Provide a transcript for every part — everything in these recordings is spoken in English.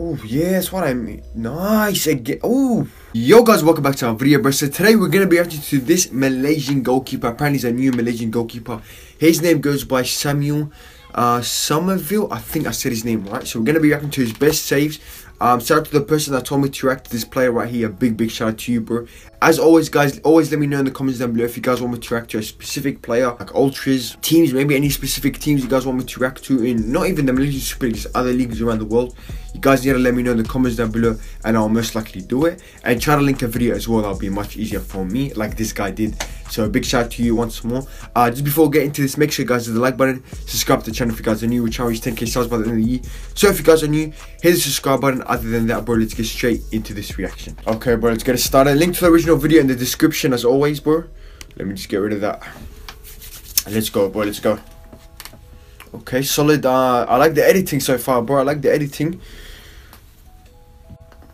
Oh, that's what I mean. Nice again. Oh, yo, guys, welcome back to our video, bro. So today we're gonna be reacting to this Malaysian goalkeeper. Apparently, he's a new Malaysian goalkeeper. His name goes by Samuel uh, Somerville. I think I said his name right. So we're gonna be reacting to his best saves. Um, shout out to the person that told me to react to this player right here. Big, big shout out to you, bro. As always, guys, always let me know in the comments down below if you guys want me to react to a specific player, like ultras, teams, maybe any specific teams you guys want me to react to in not even the Malaysian Super League, just other leagues around the world. You guys need to let me know in the comments down below, and I'll most likely do it. And try to link a video as well. That'll be much easier for me, like this guy did. So a big shout out to you once more. Uh, just before we get into this, make sure you guys hit the like button, subscribe to the channel if you guys are new. We're to reach 10k subs by the end of the year. So if you guys are new, hit the subscribe button. Other than that, bro, let's get straight into this reaction. Okay, bro, let's get it started. Link to the original video in the description as always, bro. Let me just get rid of that. Let's go, bro. Let's go. Okay, solid. Uh, I like the editing so far, bro. I like the editing.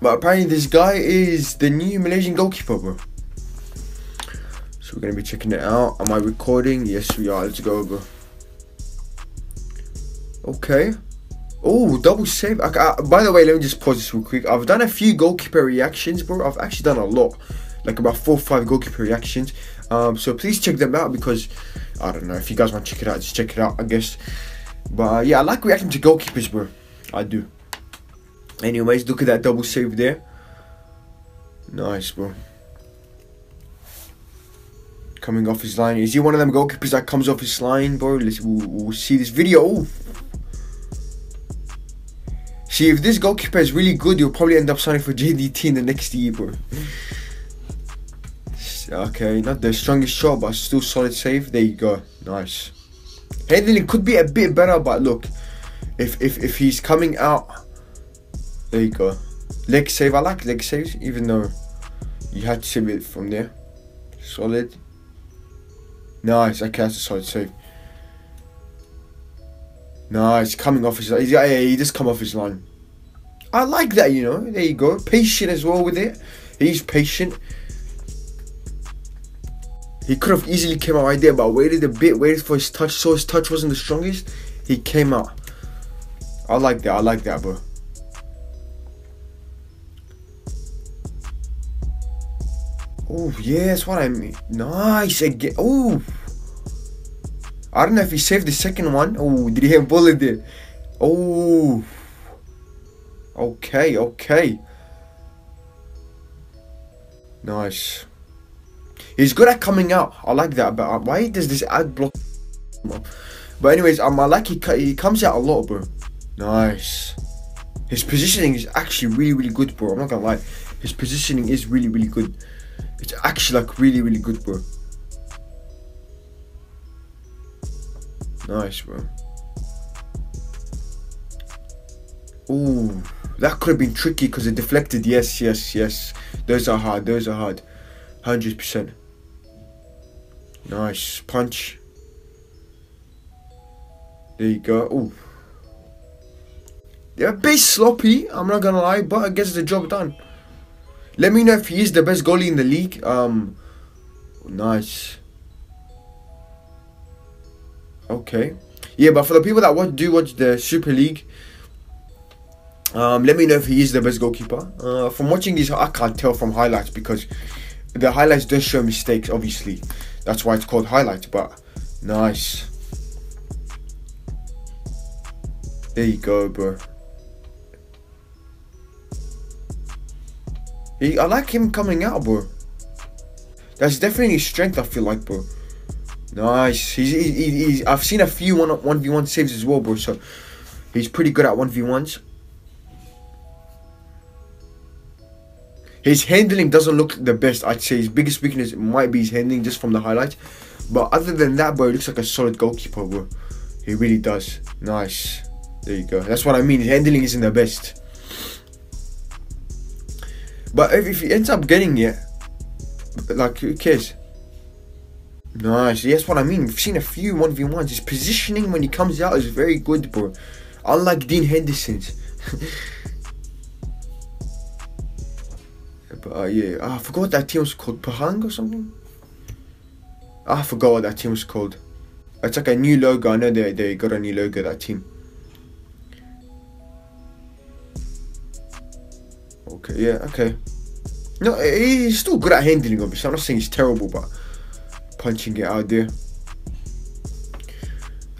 But apparently this guy is the new Malaysian goalkeeper, bro. We're going to be checking it out. Am I recording? Yes, we are. Let's go, bro. Okay. Oh, double save. I, I, by the way, let me just pause this real quick. I've done a few goalkeeper reactions, bro. I've actually done a lot. Like about four or five goalkeeper reactions. Um, so please check them out because, I don't know, if you guys want to check it out, just check it out, I guess. But uh, yeah, I like reacting to goalkeepers, bro. I do. Anyways, look at that double save there. Nice, bro. Coming off his line. Is he one of them goalkeepers that comes off his line, bro? Let's we'll, we'll see this video. See, if this goalkeeper is really good, you'll probably end up signing for JDT in the next year, bro. Okay, not the strongest shot, but still solid save. There you go. Nice. Handling could be a bit better, but look, if if if he's coming out, there you go. Leg save. I like leg saves, even though you had to save it from there. Solid. Nice. Okay, that's a solid save. Nice. Coming off his line. Yeah, yeah, he just come off his line. I like that, you know. There you go. Patient as well with it. He's patient. He could have easily came out right there, but waited a bit, waited for his touch. So his touch wasn't the strongest. He came out. I like that. I like that, bro. Oh, that's what I mean. Nice again. Oh. I don't know if he saved the second one. Oh, did he have bullet there? Oh. Okay, okay. Nice. He's good at coming out. I like that. But uh, why does this ad block? But anyways, um, I like he he comes out a lot, bro. Nice. His positioning is actually really really good, bro. I'm not gonna lie. His positioning is really really good. It's actually like really really good, bro. Nice, bro. Ooh, that could have been tricky because it deflected. Yes, yes, yes. Those are hard. Those are hard. Hundred percent. Nice punch. There you go. Ooh. They're a bit sloppy, I'm not gonna lie, but it gets the job done. Let me know if he is the best goalie in the league. Um nice. Okay. Yeah, but for the people that watch, do watch the Super League, um, let me know if he is the best goalkeeper. Uh, from watching these, I can't tell from highlights because the highlights do show mistakes, obviously. That's why it's called highlights, but nice. There you go, bro. He, I like him coming out, bro. That's definitely his strength, I feel like, bro. Nice. He's, he, he's, I've seen a few one, 1v1 saves as well, bro, so he's pretty good at 1v1s. His handling doesn't look the best, I'd say. His biggest weakness might be his handling just from the highlights. But other than that, bro, he looks like a solid goalkeeper, bro. He really does. Nice. There you go. That's what I mean. His handling isn't the best. But if, if he ends up getting it, like, who cares? Nice. That's what I mean. We've seen a few 1v1s. His positioning when he comes out is very good, bro. Unlike Dean Henderson's. But uh, yeah, oh, I forgot what that team was called. Pahang or something? Oh, I forgot what that team was called. It's like a new logo. I know they, they got a new logo, that team. Okay, yeah, okay. No, he's still good at handling, obviously. I'm not saying he's terrible, but punching it out there.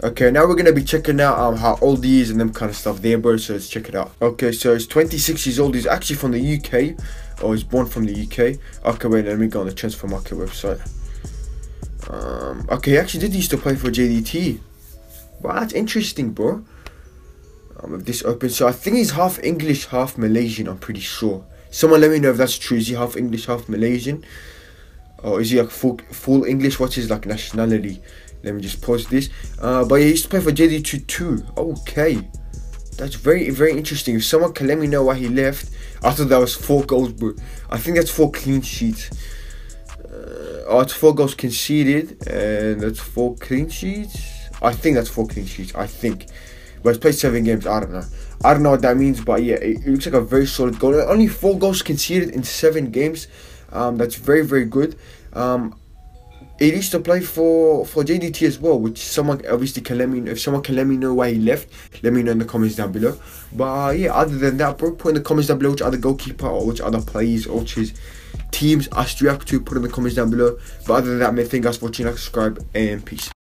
Okay, now we're gonna be checking out um how old he is and them kind of stuff there, bro. So let's check it out. Okay, so he's 26 years old. He's actually from the UK, or he's born from the UK. Okay, wait, let me go on the Transfermarkt website. Um, okay, he actually did used to play for JDT. Wow, that's interesting, bro. Um, if this open, so I think he's half English, half Malaysian. I'm pretty sure. Someone let me know if that's true. Is he half English, half Malaysian? Or is he like full full English? What's his like nationality? Let me just pause this. Uh, but he used to play for JD2 too. Okay. That's very, very interesting. If someone can let me know why he left. I thought that was four goals, but I think that's four clean sheets. Uh, oh, it's four goals conceded, and that's four clean sheets. I think that's four clean sheets. I think. But he's played seven games. I don't know. I don't know what that means, but yeah, it, it looks like a very solid goal. Only four goals conceded in seven games. Um, that's very, very good. Um, he used to play for for JDT as well, which someone obviously can let me know. If someone can let me know why he left, let me know in the comments down below. But uh, yeah, other than that, bro, put in the comments down below which other goalkeeper or which other players or which his teams I react to. Put in the comments down below. But other than that, man, thank you guys for watching. Like, subscribe, and peace.